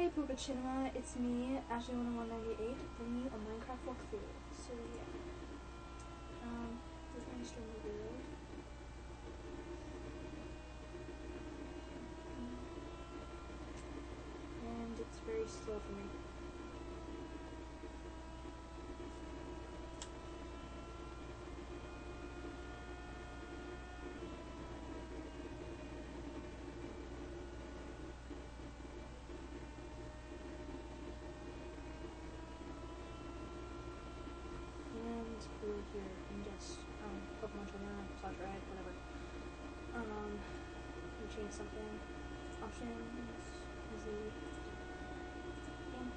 Hey Poopa Chinema, it's me, Ashley10198, bringing you a Minecraft walkthrough. So yeah, um, we're going to stream the world. And it's very slow for me. And we're here in just um, Pokemon Trainer slash Red, whatever. Um, we something. Options, easy. Game.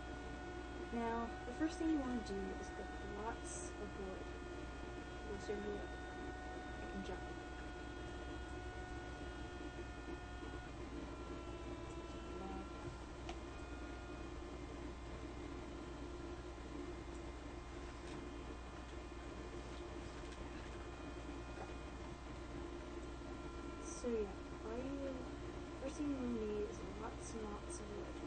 Now, the first thing you want to do is get lots of wood. We'll serve you. I can jump. So yeah, you need is lots and lots of wood.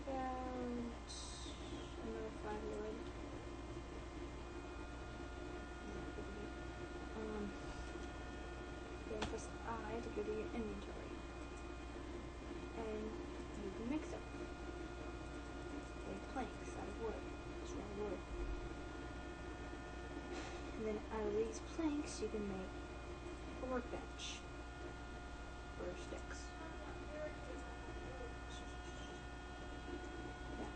About another five wood. Um, then press I to go to your inventory, and you can mix them. Make planks out of wood, just raw wood. And then out of these planks, you can make a workbench or sticks. Yeah.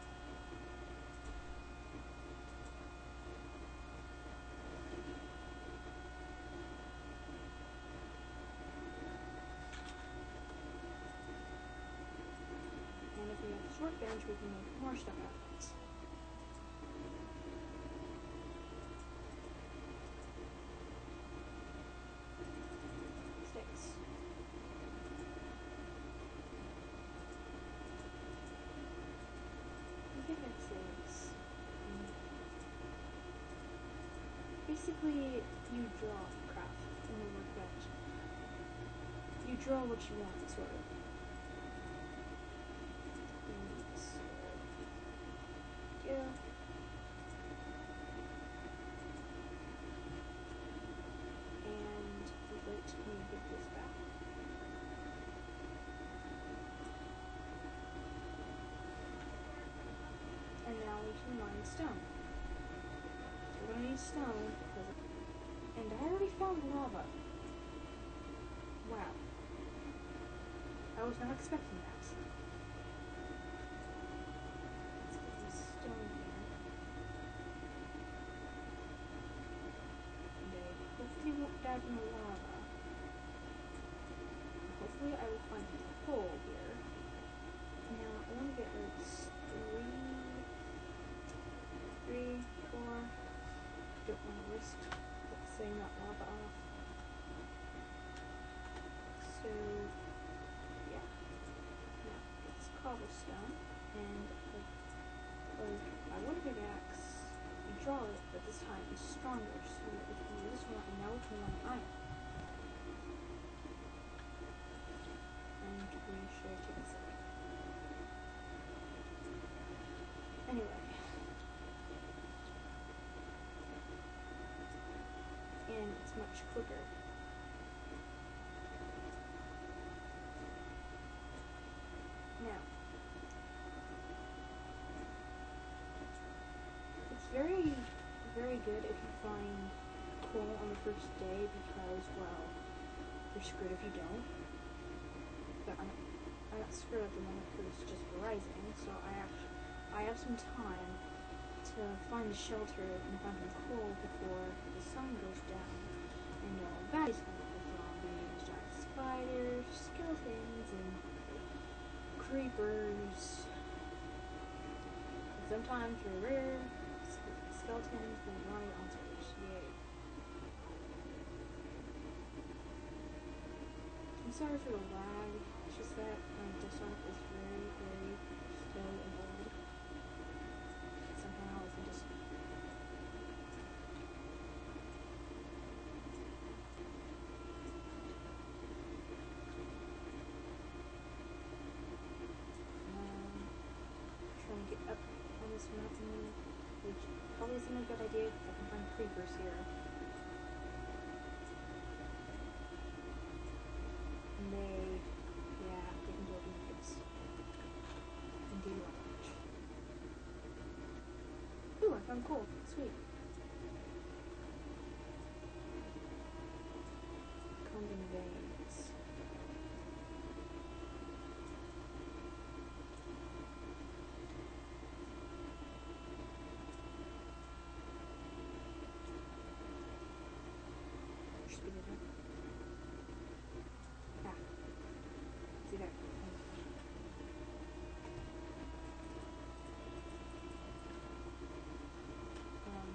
And if we this workbench, we can make more stuff it says. mm, Basically, you draw craft in the workbench. You draw what you want, sort of. And so, yeah. And wait, let me get this back. And now we can mine stone. We're gonna need stone and I already found lava. Wow. I was not expecting that. Let's get some stone here. And I hopefully won't dive in the lava. Hopefully I will find a hole here. Now I want to get like s- three, three, four. Don't want to risk setting that lava off. So yeah. Now it's cobblestone and like, like I want a pickaxe. You draw it, but this time it's stronger. So if you use this one, and now we can mine iron. And we should take a sip. Anyway. And it's much quicker. Now. It's very, very good if you find coal on the first day because, well, you're screwed if you don't. But I'm, I'm not screwed at the moment because it's just rising, so I actually, I have some time to find a shelter and find some coal before the sun goes down. You zombies, giant spiders, skeletons, and creepers. And sometimes very rare ske- skeletons monsters. Yay. I'm sorry for the lag. It's just that my desktop is very, very slow and old. Somehow I can just idea I can find creepers here. And they, yeah, they can units. And. Ooh, I found coal. Sweet. Combin veins. Speed it up. Yeah. See there. Um,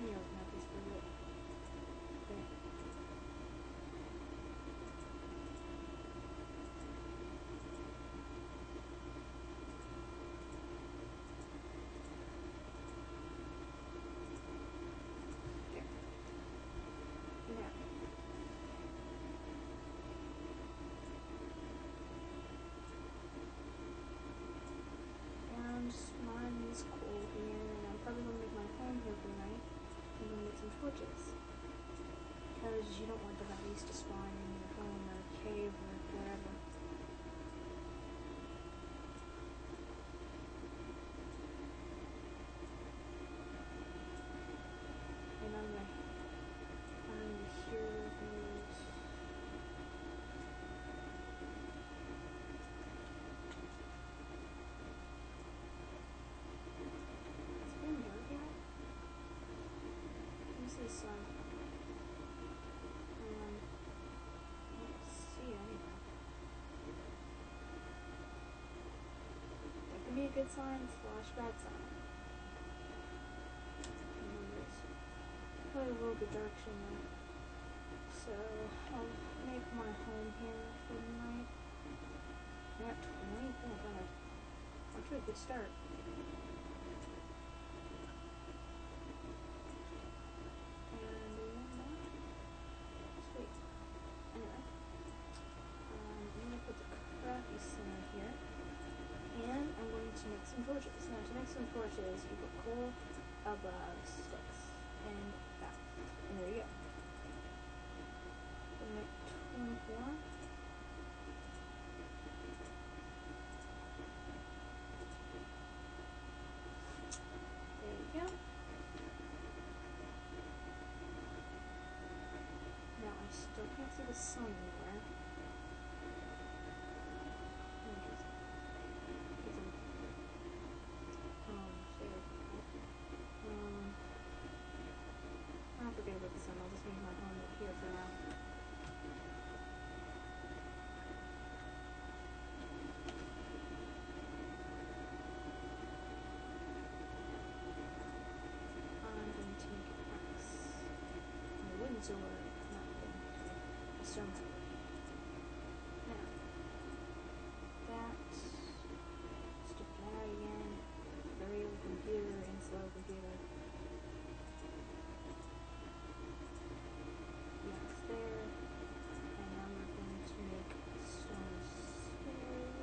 let me open up this for a bit. Okay. There. Now. And mine is cool here, and I'm probably gonna make my home here for the night. I'm gonna make some torches. Because you don't want the bodies to spawn in your home or cave or wherever. And I'm gonna, I'm gonna hear those. It's getting dark yet? Let me see the sun. Um, I don't see anything. That could be a good sign slash bad sign. Probably will get dark soon though. So I'll make my home here for the night. Yeah, 20. Oh god. Off to a good start. And then that. Sweet. Anyway. Um, I'm gonna put the crappy center here. And I'm going to make some torches. Now to make some torches, you put coal And that. And there you go. We'll make 24. There you go. Now I still can't see the sun anywhere. Let me just get some um shade. Um I'll forget about the sun, I'll just make my home here for now. I'm going to make an axe. A wooden sword, not wooden, a stone sword. Now, that, stupid lag again, very old computer and slow computer. Yeah, it's there. And now we're going to make stone sword.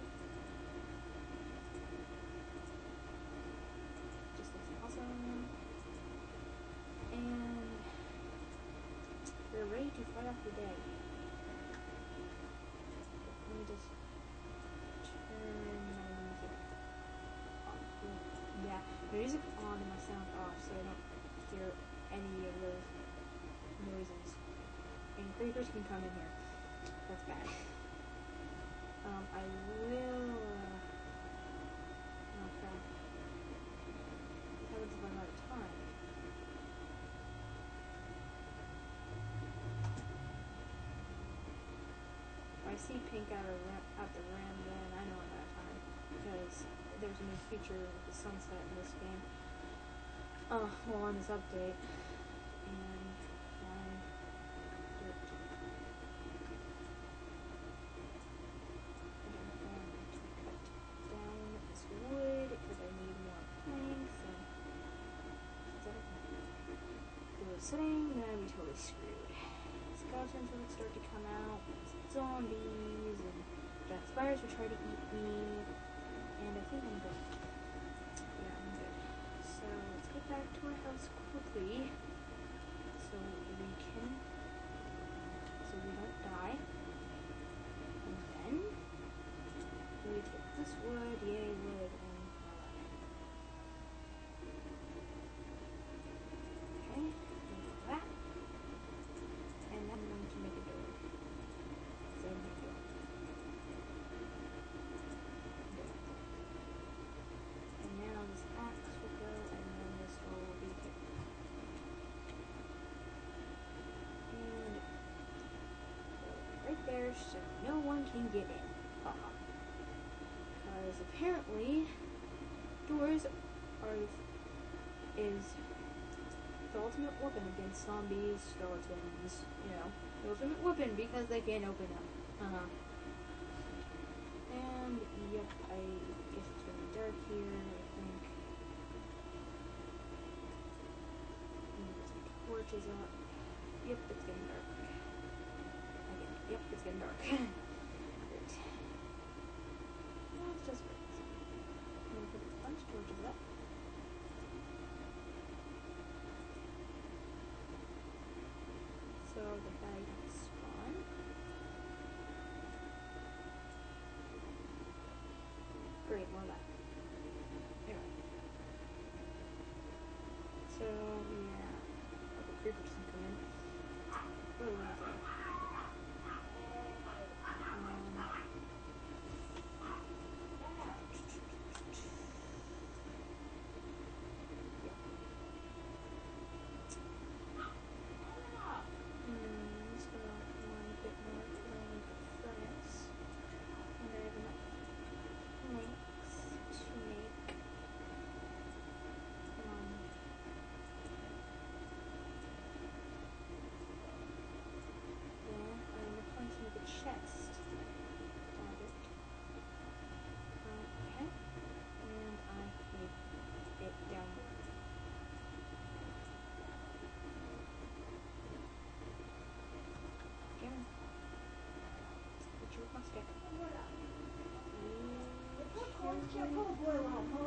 Just looks awesome. And to fight off the day. Let me just turn my music on. Yeah, my music on and my sound off so I don't hear any of those noises. And creepers can come in here. That's bad. Um, I will. Uh, oh crap. What happens if I'm out of time? If I see pink out of out the rim, then I know I'm out of time because there's a new feature with the sunset in this game. Uh, well, on this update, and I. To cut down this wood because I need more planks and is that it? It was sitting, then I'd be totally screwed. Skeletons would start to come out, zombies, and giant spiders would try to eat me, and I think I'm good. Yeah, I'm good. So let's get back to our house quickly so we can so we don't die. And then we take this wood, yay wood, and Okay, do that. And then I'm going to make a door. Same thing door. Door. And now this axe will go, and then this door will be here. And so no one can get in. Because apparently, doors are is the ultimate weapon against zombies, skeletons, you know, the ultimate weapon because they can't open them. Uh-huh. And yep, I guess it's getting dark here, I think. Torches up. Yep, it's getting dark. Yep, it's getting dark. Great. That's just great. I'm gonna put a bunch of torches up. So the bag can spawn. Great, more. Anyway. So yeah. Oh, the creepers can come in. What was? 这瀑不会好？